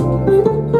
Música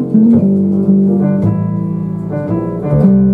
Thank you.